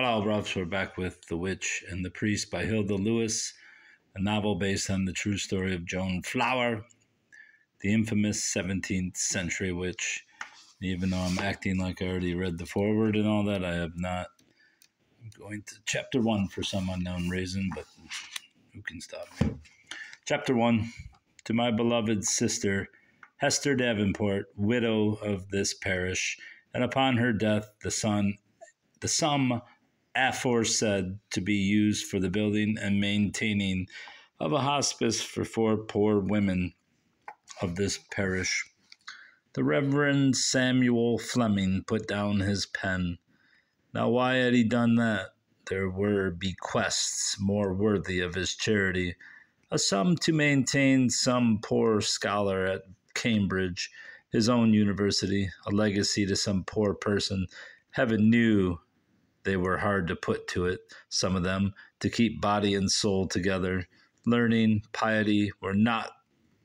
Hello, Ruffs. We're back with The Witch and the Priest by Hilda Lewis, a novel based on the true story of Joan Flower, the infamous 17th century witch. Even though I'm acting like I already read the foreword and all that, I have not. I'm going to chapter one for some unknown reason, but who can stop me? Chapter one To my beloved sister, Hester Davenport, widow of this parish, and upon her death, the son, the sum aforesaid to be used for the building and maintaining of a hospice for four poor women of this parish. The Reverend Samuel Fleming put down his pen. Now, why had he done that? There were bequests more worthy of his charity, a sum to maintain some poor scholar at Cambridge, his own university, a legacy to some poor person. Heaven knew they were hard to put to it, some of them, to keep body and soul together. Learning, piety were not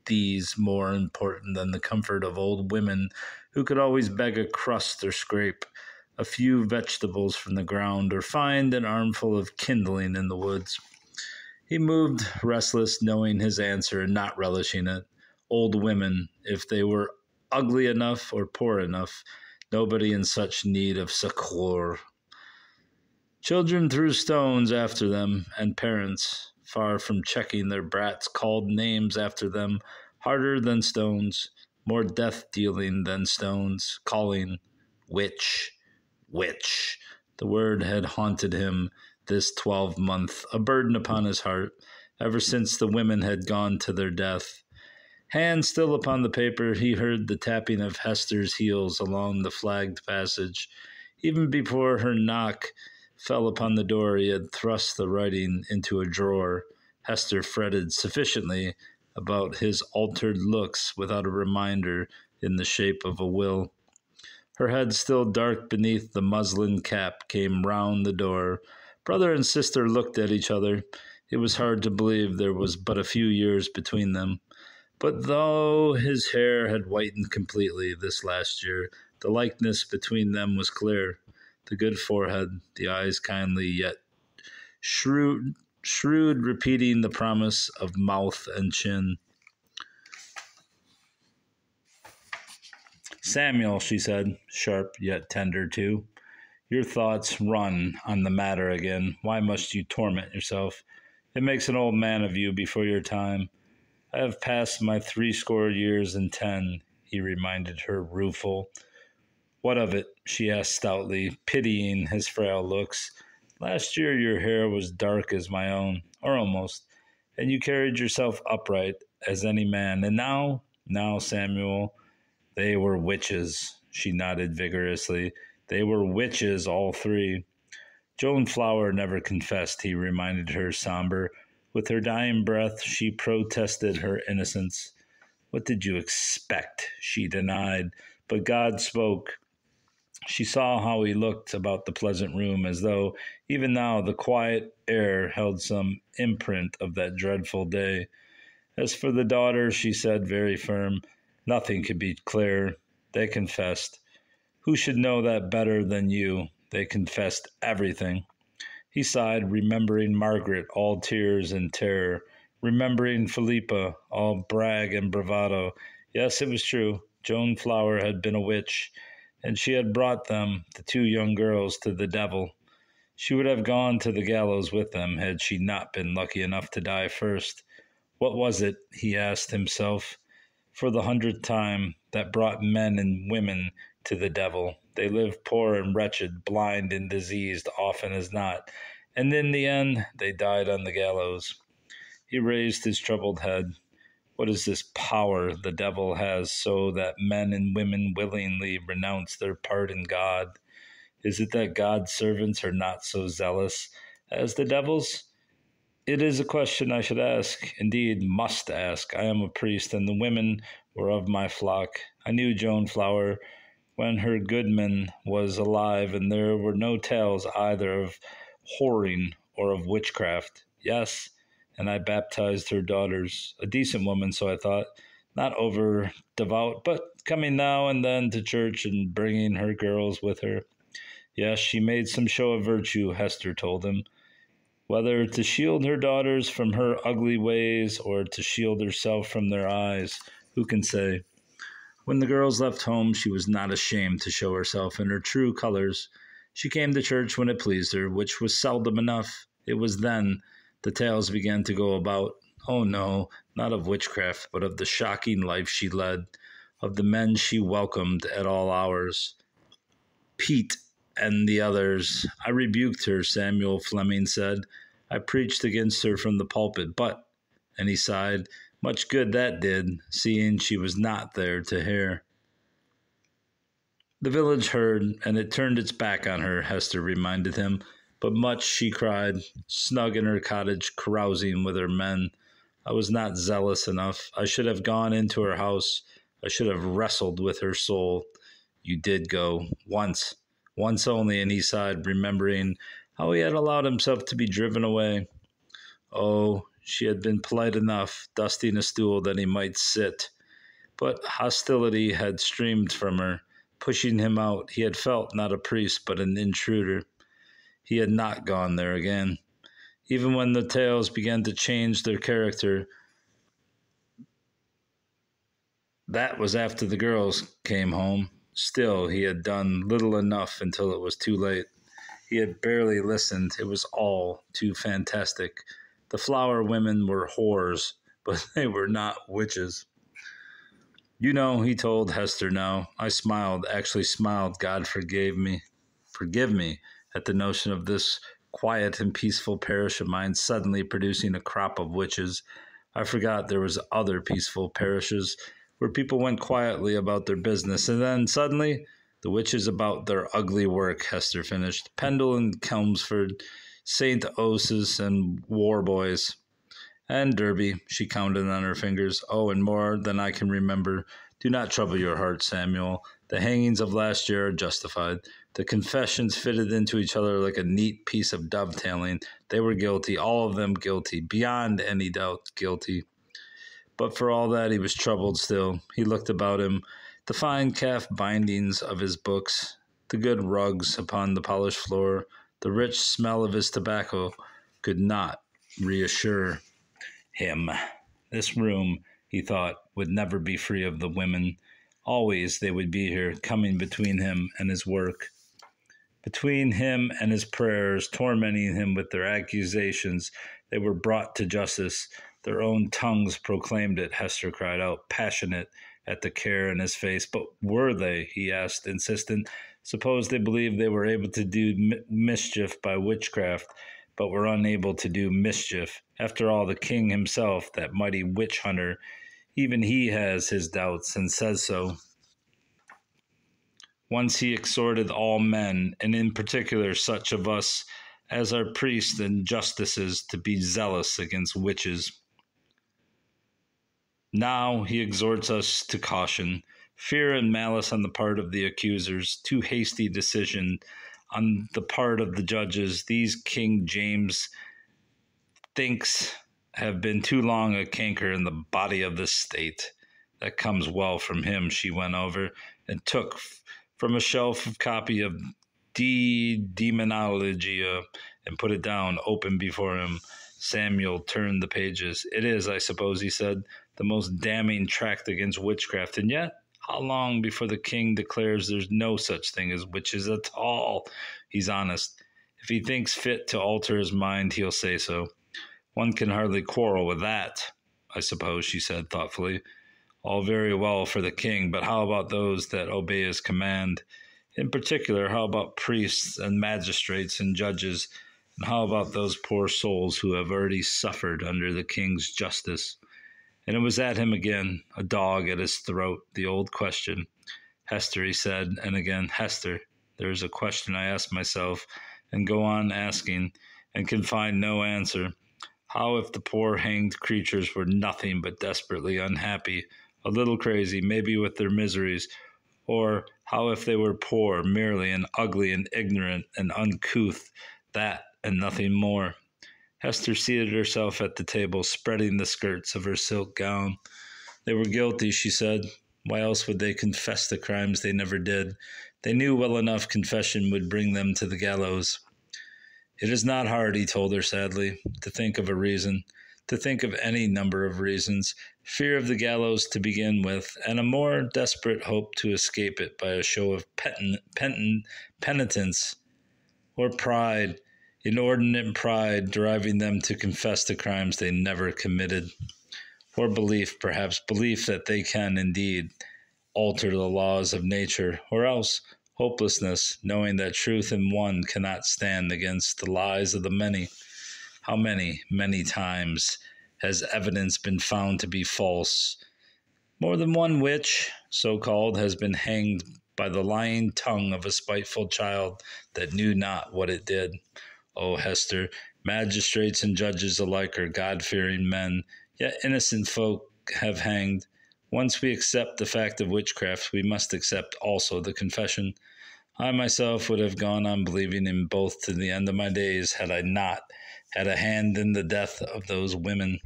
these more important than the comfort of old women who could always beg a crust or scrape a few vegetables from the ground or find an armful of kindling in the woods. He moved, restless, knowing his answer and not relishing it. Old women, if they were ugly enough or poor enough, nobody in such need of succour. Children threw stones after them, and parents, far from checking their brats, called names after them harder than stones, more death dealing than stones, calling, Witch, witch. The word had haunted him this twelvemonth, a burden upon his heart, ever since the women had gone to their death. Hand still upon the paper, he heard the tapping of Hester's heels along the flagged passage. Even before her knock, fell upon the door, he had thrust the writing into a drawer. Hester fretted sufficiently about his altered looks without a reminder in the shape of a will. Her head still dark beneath the muslin cap came round the door. Brother and sister looked at each other. It was hard to believe there was but a few years between them. But though his hair had whitened completely this last year, the likeness between them was clear the good forehead, the eyes kindly yet shrewd, shrewd, repeating the promise of mouth and chin. Samuel, she said, sharp yet tender too, your thoughts run on the matter again. Why must you torment yourself? It makes an old man of you before your time. I have passed my threescore years and ten, he reminded her, rueful. What of it? she asked stoutly, pitying his frail looks. Last year your hair was dark as my own, or almost, and you carried yourself upright as any man. And now, now, Samuel, they were witches, she nodded vigorously. They were witches, all three. Joan Flower never confessed, he reminded her, somber. With her dying breath, she protested her innocence. What did you expect? She denied. But God spoke. She saw how he looked about the pleasant room, as though even now the quiet air held some imprint of that dreadful day. As for the daughter, she said, very firm, nothing could be clearer. They confessed. Who should know that better than you? They confessed everything. He sighed, remembering Margaret, all tears and terror, remembering Philippa, all brag and bravado. Yes, it was true. Joan Flower had been a witch and she had brought them, the two young girls, to the devil. She would have gone to the gallows with them had she not been lucky enough to die first. What was it, he asked himself, for the hundredth time, that brought men and women to the devil? They lived poor and wretched, blind and diseased, often as not, and in the end they died on the gallows. He raised his troubled head. What is this power the devil has so that men and women willingly renounce their part in God? Is it that God's servants are not so zealous as the devil's? It is a question I should ask, indeed, must ask. I am a priest, and the women were of my flock. I knew Joan Flower when her goodman was alive, and there were no tales either of whoring or of witchcraft. Yes, and I baptized her daughters. A decent woman, so I thought, not over devout, but coming now and then to church and bringing her girls with her. Yes, she made some show of virtue, Hester told him. Whether to shield her daughters from her ugly ways or to shield herself from their eyes, who can say? When the girls left home, she was not ashamed to show herself in her true colors. She came to church when it pleased her, which was seldom enough. It was then the tales began to go about. Oh no, not of witchcraft, but of the shocking life she led, of the men she welcomed at all hours. Pete and the others. I rebuked her, Samuel Fleming said. I preached against her from the pulpit, but, and he sighed, much good that did, seeing she was not there to hear. The village heard, and it turned its back on her, Hester reminded him. But much she cried, snug in her cottage, carousing with her men. I was not zealous enough. I should have gone into her house. I should have wrestled with her soul. You did go once once only, and he sighed, remembering how he had allowed himself to be driven away. Oh, she had been polite enough, dusting a stool that he might sit. But hostility had streamed from her, pushing him out. He had felt not a priest, but an intruder. He had not gone there again. Even when the tales began to change their character, that was after the girls came home. Still, he had done little enough until it was too late. He had barely listened. It was all too fantastic. The flower women were whores, but they were not witches. You know, he told Hester now. I smiled, actually smiled. God forgave me. Forgive me at the notion of this quiet and peaceful parish of mine suddenly producing a crop of witches. I forgot there was other peaceful parishes where people went quietly about their business, and then suddenly the witches about their ugly work, Hester finished. Pendle and Chelmsford, St. Osoph's and Warboys. And Derby, she counted on her fingers. Oh, and more than I can remember. Do not trouble your heart, Samuel. The hangings of last year are justified. The confessions fitted into each other like a neat piece of dovetailing. They were guilty, all of them guilty, beyond any doubt guilty. But for all that, he was troubled still. He looked about him. The fine calf bindings of his books, the good rugs upon the polished floor, the rich smell of his tobacco could not reassure him. This room, he thought, would never be free of the women. Always they would be here, coming between him and his work. Between him and his prayers, tormenting him with their accusations, they were brought to justice. Their own tongues proclaimed it, Hester cried out, passionate at the care in his face. But were they, he asked, insistent. Suppose they believed they were able to do mischief by witchcraft, but were unable to do mischief. After all, the king himself, that mighty witch hunter, even he has his doubts and says so. Once he exhorted all men, and in particular such of us as are priests and justices, to be zealous against witches. Now he exhorts us to caution, fear and malice on the part of the accusers, too hasty decision on the part of the judges. These King James thinks have been too long a canker in the body of the state. That comes well from him, she went over and took from a shelf a copy of De Demonologia uh, and put it down open before him. Samuel turned the pages. It is, I suppose, he said, the most damning tract against witchcraft. And yet, how long before the king declares there's no such thing as witches at all? He's honest. If he thinks fit to alter his mind, he'll say so. One can hardly quarrel with that, I suppose, she said thoughtfully. All very well for the king, but how about those that obey his command? In particular, how about priests and magistrates and judges? And how about those poor souls who have already suffered under the king's justice? And it was at him again, a dog at his throat, the old question. Hester, he said, and again, Hester, there is a question I ask myself and go on asking and can find no answer. How if the poor hanged creatures were nothing but desperately unhappy, a little crazy, maybe with their miseries? Or how if they were poor merely and ugly and ignorant and uncouth, that and nothing more? Hester seated herself at the table, spreading the skirts of her silk gown. They were guilty, she said. Why else would they confess the crimes they never did? They knew well enough confession would bring them to the gallows. It is not hard, he told her sadly, to think of a reason, to think of any number of reasons. Fear of the gallows to begin with, and a more desperate hope to escape it by a show of pen, pen, penitence or pride, inordinate pride driving them to confess the crimes they never committed, or belief, perhaps belief that they can indeed alter the laws of nature, or else hopelessness, knowing that truth in one cannot stand against the lies of the many. How many, many times has evidence been found to be false? More than one witch, so called, has been hanged by the lying tongue of a spiteful child that knew not what it did. O Hester, magistrates and judges alike are God fearing men, yet innocent folk have hanged. Once we accept the fact of witchcraft, we must accept also the confession. I myself would have gone on believing in both to the end of my days had I not had a hand in the death of those women.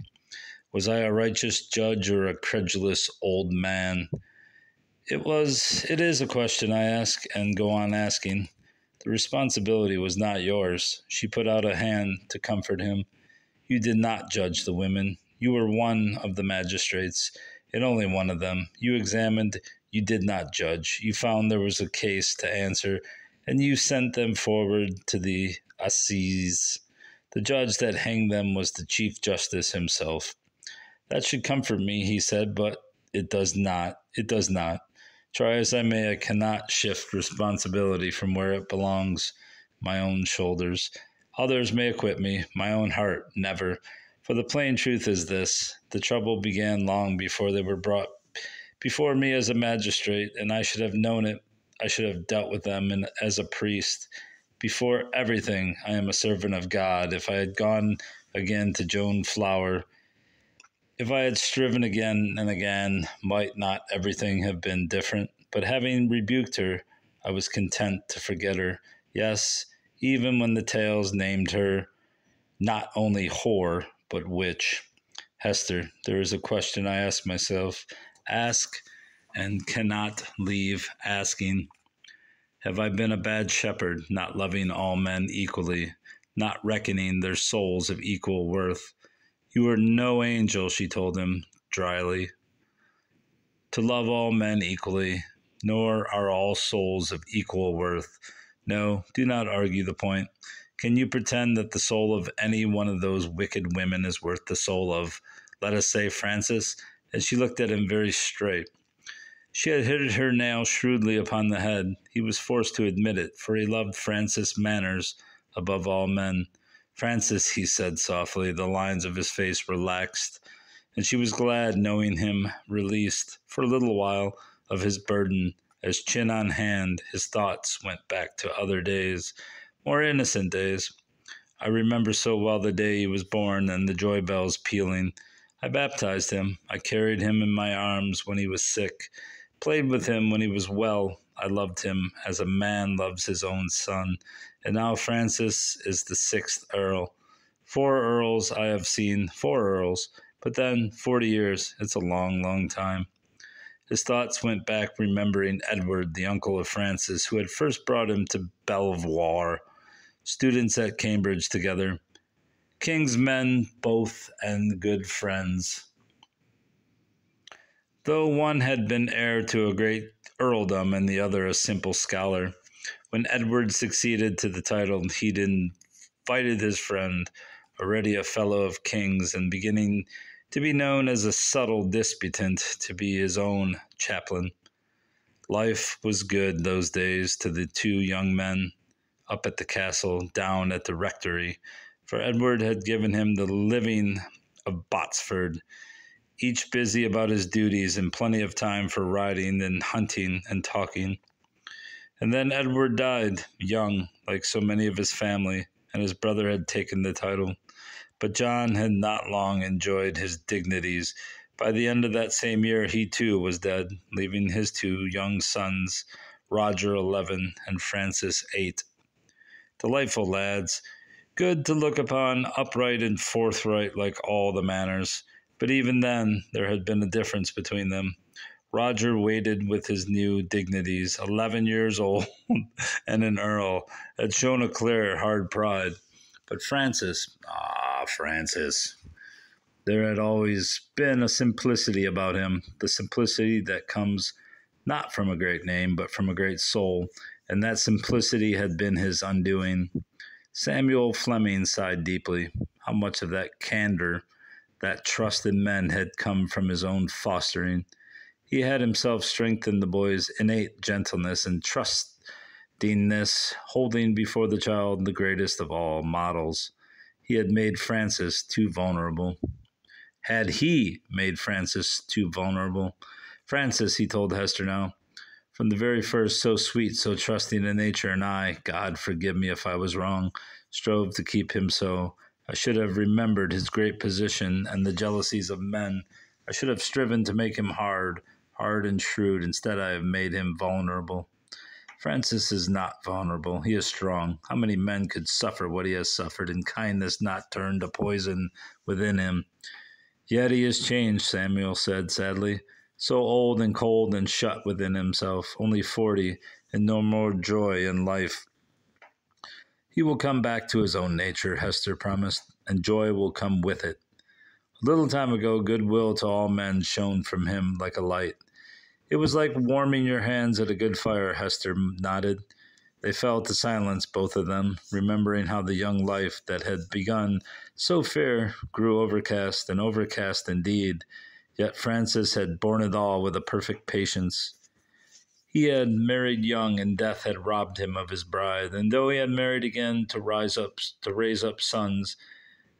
Was I a righteous judge or a credulous old man? It was, it is a question I ask and go on asking. The responsibility was not yours. She put out a hand to comfort him. You did not judge the women. You were one of the magistrates, and only one of them. You examined, you did not judge. You found there was a case to answer, and you sent them forward to the Assize. The judge that hanged them was the Chief Justice himself. That should comfort me, he said, but it does not. It does not. Try as I may, I cannot shift responsibility from where it belongs, my own shoulders. Others may acquit me, my own heart, never. For the plain truth is this the trouble began long before they were brought before me as a magistrate, and I should have known it. I should have dealt with them in, as a priest. Before everything, I am a servant of God. If I had gone again to Joan Flower, if I had striven again and again, might not everything have been different? But having rebuked her, I was content to forget her. Yes, even when the tales named her not only whore, but which? Hester, there is a question I ask myself, ask and cannot leave asking. Have I been a bad shepherd, not loving all men equally, not reckoning their souls of equal worth? You are no angel, she told him dryly, to love all men equally, nor are all souls of equal worth. No, do not argue the point. Can you pretend that the soul of any one of those wicked women is worth the soul of, let us say, Francis? And she looked at him very straight. She had hit her nail shrewdly upon the head. He was forced to admit it, for he loved Francis Manners above all men. Francis, he said softly, the lines of his face relaxed, and she was glad knowing him released, for a little while, of his burden, as chin on hand his thoughts went back to other days, more innocent days. I remember so well the day he was born and the joy bells pealing. I baptized him. I carried him in my arms when he was sick, played with him when he was well. I loved him as a man loves his own son and now Francis is the sixth Earl. Four Earls I have seen, four Earls, but then 40 years, it's a long, long time. His thoughts went back, remembering Edward, the uncle of Francis, who had first brought him to Belvoir, students at Cambridge together. King's men both and good friends. Though one had been heir to a great earldom and the other a simple scholar, when Edward succeeded to the title, he invited his friend, already a fellow of kings and beginning to be known as a subtle disputant, to be his own chaplain. Life was good those days to the two young men up at the castle, down at the rectory, for Edward had given him the living of Bottesford, each busy about his duties and plenty of time for riding and hunting and talking. And then Edward died, young, like so many of his family, and his brother had taken the title. But John had not long enjoyed his dignities. By the end of that same year, he too was dead, leaving his two young sons, Roger, 11, and Francis, 8. Delightful lads, good to look upon, upright and forthright like all the Manners. But even then, there had been a difference between them. Roger waited with his new dignities, 11 years old and an earl, had shown a clear, hard pride. But Francis, ah, Francis, there had always been a simplicity about him, the simplicity that comes not from a great name, but from a great soul, and that simplicity had been his undoing. Samuel Fleming sighed deeply. How much of that candor, that trust in men had come from his own fostering? He had himself strengthened the boy's innate gentleness and trustingness, holding before the child the greatest of all models. He had made Francis too vulnerable. Had he made Francis too vulnerable? Francis, he told Hester now, from the very first, so sweet, so trusting in nature, and I, God forgive me if I was wrong, strove to keep him so. I should have remembered his great position and the jealousies of men. I should have striven to make him hard, hard and shrewd. Instead, I have made him vulnerable. Francis is not vulnerable. He is strong. How many men could suffer what he has suffered, and kindness not turn to poison within him? Yet he is changed, Samuel said sadly so old and cold and shut within himself, only forty, and no more joy in life. He will come back to his own nature, Hester promised, and joy will come with it. A little time ago, goodwill to all men shone from him like a light. It was like warming your hands at a good fire, Hester nodded. They fell to silence, both of them, remembering how the young life that had begun so fair grew overcast, and overcast indeed, Yet Francis had borne it all with a perfect patience. He had married young, and death had robbed him of his bride. And though he had married again to rise up to raise up sons,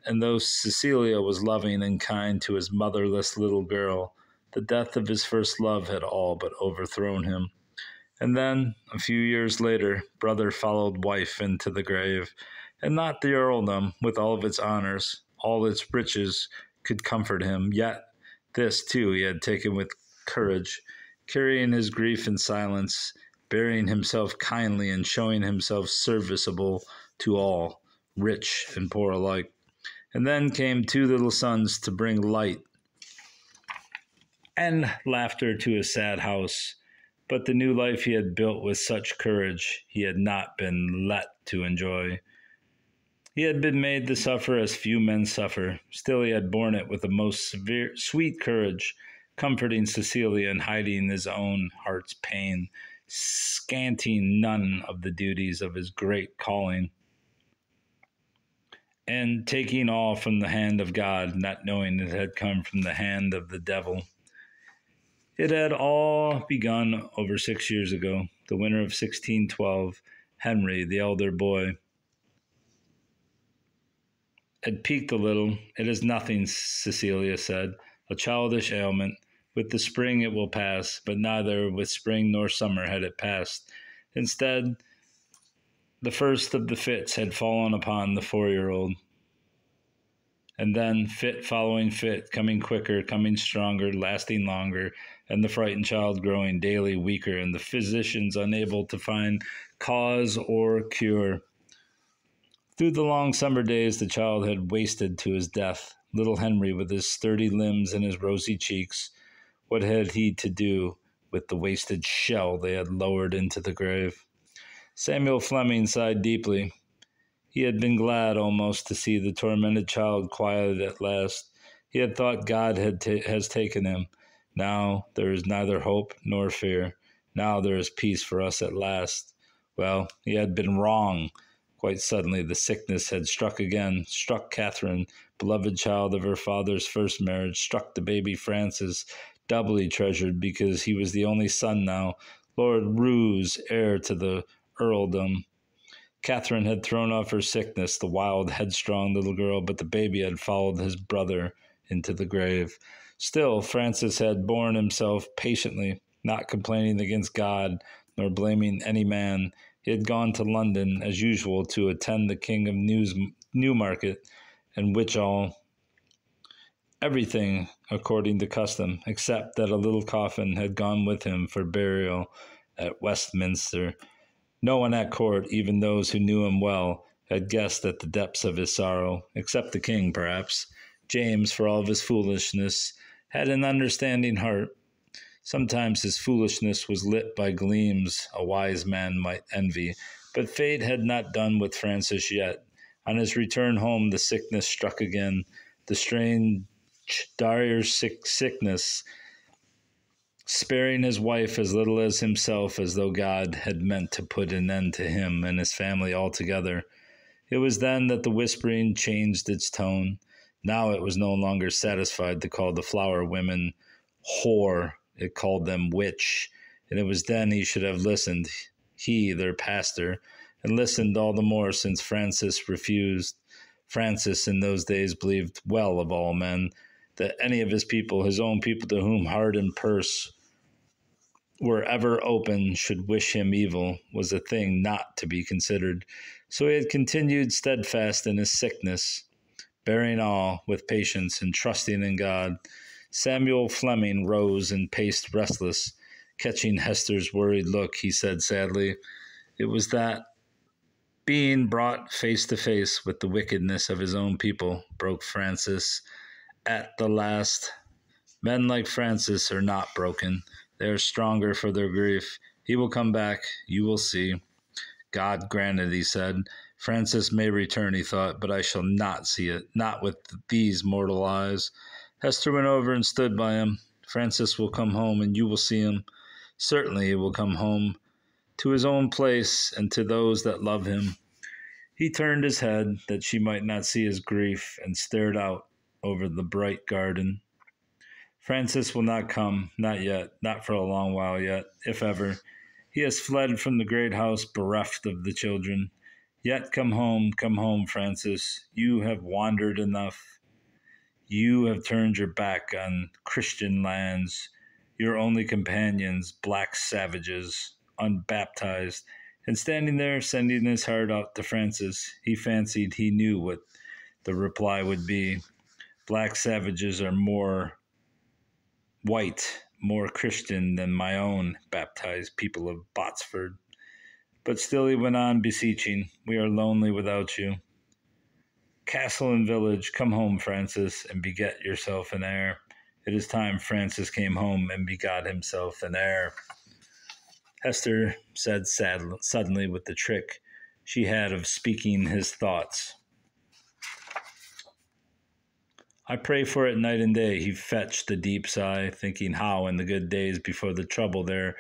and though Cecilia was loving and kind to his motherless little girl, the death of his first love had all but overthrown him. And then, a few years later, brother followed wife into the grave, and not the earldom, with all of its honors, all its riches, could comfort him. Yet this, too, he had taken with courage, carrying his grief in silence, bearing himself kindly, and showing himself serviceable to all, rich and poor alike. And then came two little sons to bring light and laughter to his sad house. But the new life he had built with such courage he had not been let to enjoy. He had been made to suffer as few men suffer. Still, he had borne it with the most severe, sweet courage, comforting Cecilia and hiding his own heart's pain, scanting none of the duties of his great calling, and taking all from the hand of God, not knowing it had come from the hand of the devil. It had all begun over six years ago, the winter of 1612. Henry, the elder boy, had peaked a little. It is nothing, Cecilia said, a childish ailment. With the spring it will pass, but neither with spring nor summer had it passed. Instead, the first of the fits had fallen upon the four year old. And then fit following fit, coming quicker, coming stronger, lasting longer, and the frightened child growing daily weaker, and the physicians unable to find cause or cure. Through the long summer days, the child had wasted to his death. Little Henry, with his sturdy limbs and his rosy cheeks, what had he to do with the wasted shell they had lowered into the grave? Samuel Fleming sighed deeply. He had been glad almost to see the tormented child quieted at last. He had thought God had ta- has taken him. Now there is neither hope nor fear. Now there is peace for us at last. Well, he had been wrong. Quite suddenly, the sickness had struck again, struck Catherine, beloved child of her father's first marriage, struck the baby Francis, doubly treasured because he was the only son now, Lord Roos, heir to the earldom. Catherine had thrown off her sickness, the wild, headstrong little girl, but the baby had followed his brother into the grave. Still, Francis had borne himself patiently, not complaining against God, nor blaming any man. He had gone to London, as usual, to attend the King of News, Newmarket and all Everything according to custom, except that a little coffin had gone with him for burial at Westminster. No one at court, even those who knew him well, had guessed at the depths of his sorrow, except the king, perhaps. James, for all of his foolishness, had an understanding heart. Sometimes his foolishness was lit by gleams a wise man might envy, but fate had not done with Francis yet. On his return home, the sickness struck again, the strange, dire sick sickness, sparing his wife as little as himself, as though God had meant to put an end to him and his family altogether. It was then that the whispering changed its tone. Now it was no longer satisfied to call the flower women whore it called them witch, and it was then he should have listened, he, their pastor, and listened all the more since Francis refused. Francis in those days believed well of all men, that any of his people, his own people to whom heart and purse were ever open, should wish him evil, was a thing not to be considered. So he had continued steadfast in his sickness, bearing all with patience and trusting in God. Samuel Fleming rose and paced restless. Catching Hester's worried look, he said sadly, It was that being brought face to face with the wickedness of his own people, broke Francis at the last. Men like Francis are not broken. They are stronger for their grief. He will come back. You will see. God granted, he said. Francis may return, he thought, but I shall not see it, not with these mortal eyes. Hester went over and stood by him. Francis will come home, and you will see him. Certainly he will come home to his own place and to those that love him. He turned his head that she might not see his grief and stared out over the bright garden. Francis will not come, not yet, not for a long while yet, if ever. He has fled from the great house bereft of the children. Yet come home, come home, Francis. You have wandered enough. You have turned your back on Christian lands, your only companions, black savages, unbaptized. And standing there, sending his heart out to Francis, he fancied he knew what the reply would be. Black savages are more white, more Christian than my own baptized people of Bottesford. But still he went on beseeching, We are lonely without you. Castle and village, come home, Francis, and beget yourself an heir. It is time Francis came home and begot himself an heir. Hester said sad, suddenly with the trick she had of speaking his thoughts. I pray for it night and day. He fetched a deep sigh, thinking how, in the good days before the trouble, there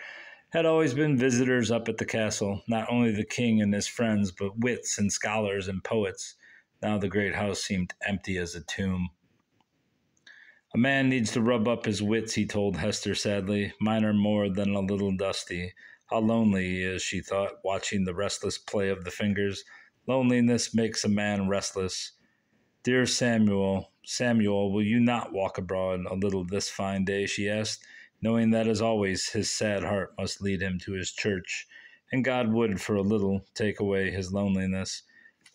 had always been visitors up at the castle, not only the king and his friends, but wits and scholars and poets. Now the great house seemed empty as a tomb. A man needs to rub up his wits, he told Hester sadly. Mine are more than a little dusty. How lonely he is, she thought, watching the restless play of the fingers. Loneliness makes a man restless. Dear Samuel, Samuel, will you not walk abroad a little this fine day? she asked, knowing that as always his sad heart must lead him to his church, and God would, for a little, take away his loneliness.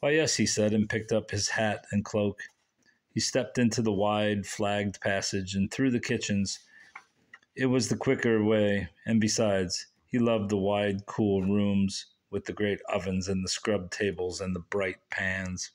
Why, yes, he said, and picked up his hat and cloak. He stepped into the wide, flagged passage and through the kitchens. It was the quicker way, and besides, he loved the wide, cool rooms with the great ovens and the scrubbed tables and the bright pans.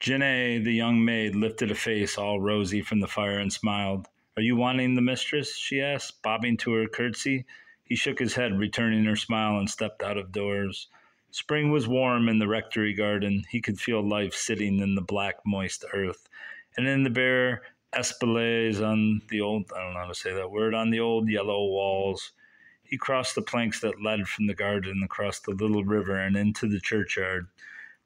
Janae, the young maid, lifted a face all rosy from the fire and smiled. Are you wanting the mistress? she asked, bobbing to her curtsy. He shook his head, returning her smile, and stepped out of doors. Spring was warm in the rectory garden. He could feel life sitting in the black, moist earth. And in the bare espaliers on the old, I don't know how to say that word, on the old yellow walls, he crossed the planks that led from the garden across the little river and into the churchyard.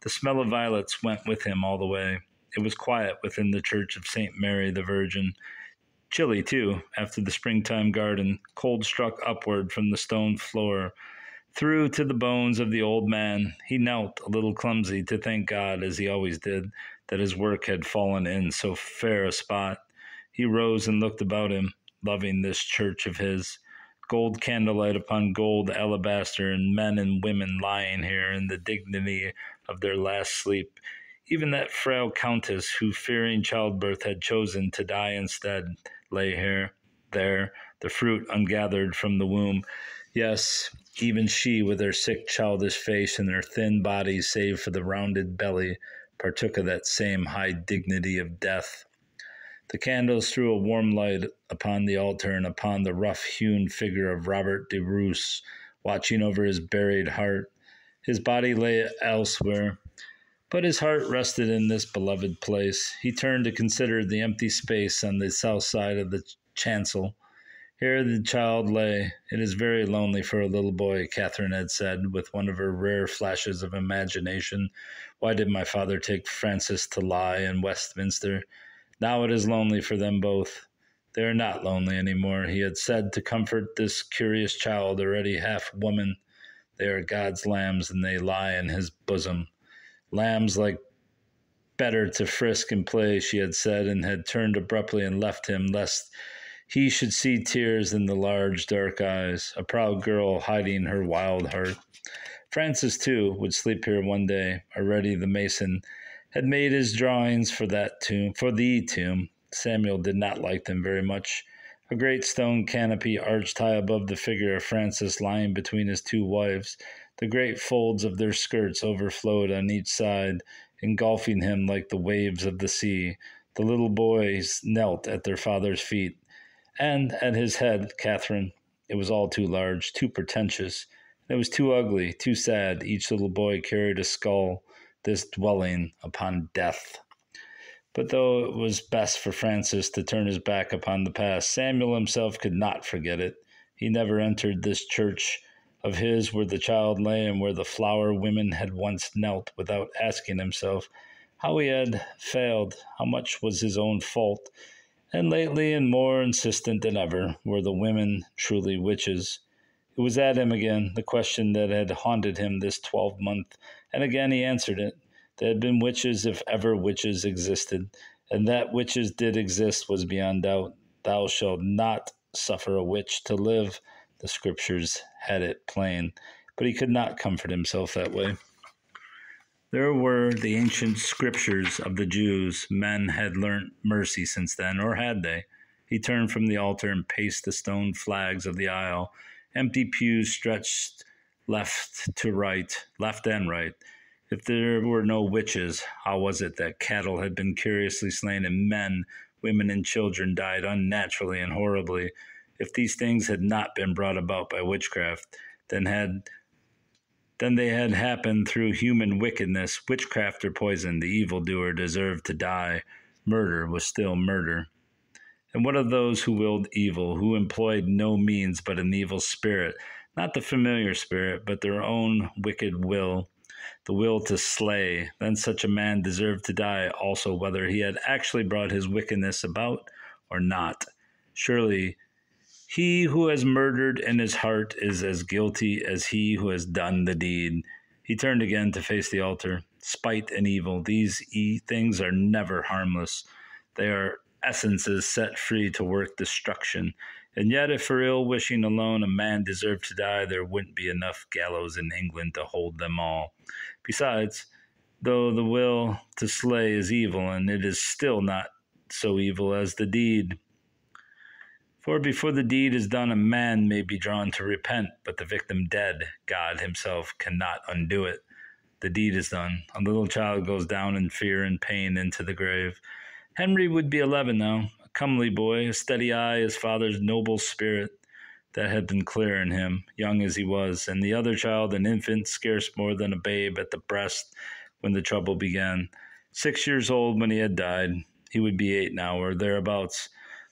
The smell of violets went with him all the way. It was quiet within the church of St. Mary the Virgin. Chilly, too, after the springtime garden, cold struck upward from the stone floor through to the bones of the old man, he knelt, a little clumsy, to thank God, as he always did, that his work had fallen in so fair a spot. He rose and looked about him, loving this church of his. Gold candlelight upon gold alabaster, and men and women lying here in the dignity of their last sleep. Even that frail countess who, fearing childbirth, had chosen to die instead, lay here, there, the fruit ungathered from the womb. Yes, even she, with her sick, childish face and her thin body, save for the rounded belly, partook of that same high dignity of death. The candles threw a warm light upon the altar and upon the rough hewn figure of Robert de Roos, watching over his buried heart. His body lay elsewhere, but his heart rested in this beloved place. He turned to consider the empty space on the south side of the chancel. Here the child lay. It is very lonely for a little boy, Catherine had said, with one of her rare flashes of imagination. Why did my father take Francis to lie in Westminster? Now it is lonely for them both. They are not lonely any more, he had said to comfort this curious child, already half woman. They are God's lambs, and they lie in his bosom. Lambs like better to frisk and play, she had said, and had turned abruptly and left him, lest he should see tears in the large dark eyes, a proud girl hiding her wild heart. Francis, too, would sleep here one day. Already the mason had made his drawings for that tomb, for the tomb. Samuel did not like them very much. A great stone canopy arched high above the figure of Francis lying between his two wives. The great folds of their skirts overflowed on each side, engulfing him like the waves of the sea. The little boys knelt at their father's feet, and at his head, Catherine. It was all too large, too pretentious. It was too ugly, too sad. Each little boy carried a skull this dwelling upon death. But though it was best for Francis to turn his back upon the past, Samuel himself could not forget it. He never entered this church of his where the child lay and where the flower women had once knelt without asking himself how he had failed, how much was his own fault. And lately, and more insistent than ever, were the women truly witches. It was at him again, the question that had haunted him this twelvemonth and again he answered it. There had been witches if ever witches existed, and that witches did exist was beyond doubt. Thou shalt not suffer a witch to live. The scriptures had it plain, but he could not comfort himself that way. There were the ancient scriptures of the Jews. Men had learnt mercy since then, or had they? He turned from the altar and paced the stone flags of the aisle. Empty pews stretched left to right, left and right. If there were no witches, how was it that cattle had been curiously slain and men, women, and children died unnaturally and horribly? If these things had not been brought about by witchcraft, then had then they had happened through human wickedness, witchcraft or poison. The evildoer deserved to die. Murder was still murder. And what of those who willed evil, who employed no means but an evil spirit, not the familiar spirit, but their own wicked will, the will to slay. Then such a man deserved to die also, whether he had actually brought his wickedness about or not. Surely he who has murdered in his heart is as guilty as he who has done the deed. He turned again to face the altar. Spite and evil, these e- things are never harmless. They are essences set free to work destruction. And yet, if for ill wishing alone a man deserved to die, there wouldn't be enough gallows in England to hold them all. Besides, though the will to slay is evil, and it is still not so evil as the deed. For before the deed is done, a man may be drawn to repent, but the victim dead, God Himself cannot undo it. The deed is done. A little child goes down in fear and pain into the grave. Henry would be eleven now, a comely boy, a steady eye, his father's noble spirit that had been clear in him, young as he was, and the other child an infant, scarce more than a babe at the breast when the trouble began. Six years old when he had died, he would be eight now, or thereabouts.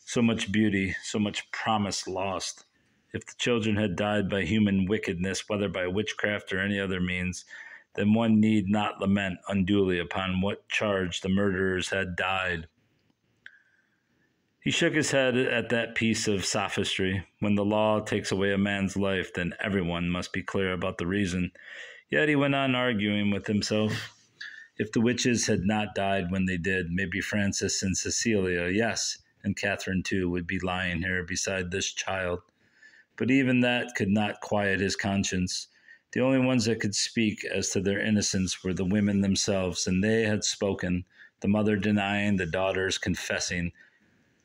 So much beauty, so much promise lost. If the children had died by human wickedness, whether by witchcraft or any other means, then one need not lament unduly upon what charge the murderers had died. He shook his head at that piece of sophistry. When the law takes away a man's life, then everyone must be clear about the reason. Yet he went on arguing with himself. If the witches had not died when they did, maybe Francis and Cecilia, yes, and Catherine too, would be lying here beside this child. But even that could not quiet his conscience. The only ones that could speak as to their innocence were the women themselves, and they had spoken, the mother denying, the daughters confessing,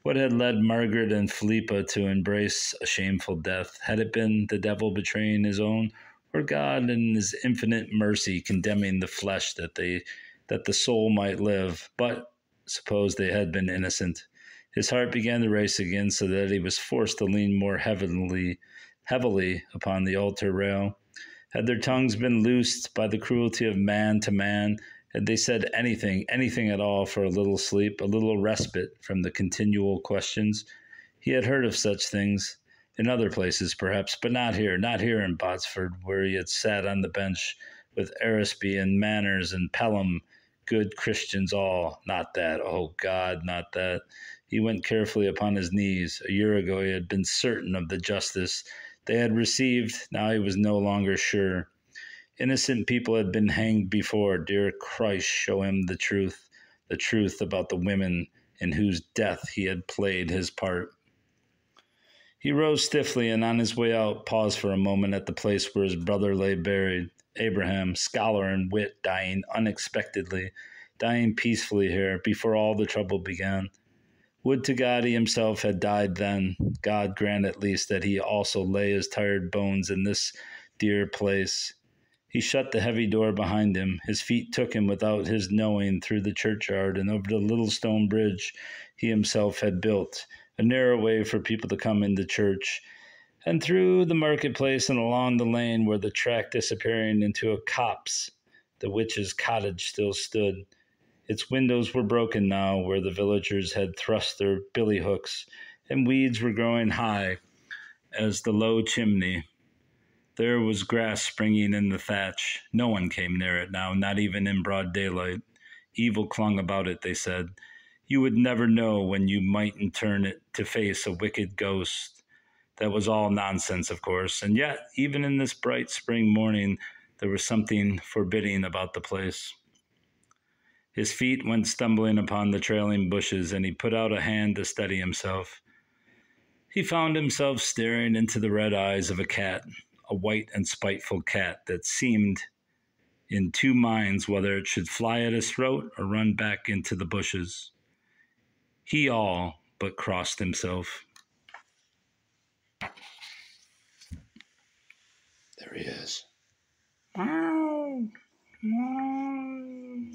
what had led Margaret and Philippa to embrace a shameful death? Had it been the devil betraying his own, or God in his infinite mercy condemning the flesh that they that the soul might live? But suppose they had been innocent. His heart began to race again, so that he was forced to lean more heavily, heavily upon the altar rail. Had their tongues been loosed by the cruelty of man to man, had they said anything, anything at all, for a little sleep, a little respite from the continual questions? He had heard of such things in other places, perhaps, but not here, not here in Bottesford, where he had sat on the bench with Arrasby and Manners and Pelham, good Christians all. Not that, oh God, not that. He went carefully upon his knees. A year ago he had been certain of the justice they had received, now he was no longer sure. Innocent people had been hanged before. Dear Christ, show him the truth, the truth about the women in whose death he had played his part. He rose stiffly and on his way out paused for a moment at the place where his brother lay buried. Abraham, scholar and wit, dying unexpectedly, dying peacefully here before all the trouble began. Would to God he himself had died then. God grant at least that he also lay his tired bones in this dear place. He shut the heavy door behind him. His feet took him without his knowing through the churchyard and over the little stone bridge he himself had built, a narrow way for people to come into church, and through the marketplace and along the lane where the track disappearing into a copse, the witch's cottage still stood. Its windows were broken now, where the villagers had thrust their billy hooks, and weeds were growing high as the low chimney. There was grass springing in the thatch. No one came near it now, not even in broad daylight. Evil clung about it, they said. You would never know when you mightn't turn it to face a wicked ghost. That was all nonsense, of course, and yet, even in this bright spring morning, there was something forbidding about the place. His feet went stumbling upon the trailing bushes, and he put out a hand to steady himself. He found himself staring into the red eyes of a cat, a white and spiteful cat that seemed in two minds whether it should fly at his throat or run back into the bushes. He all but crossed himself. There he is. Wow. Hum.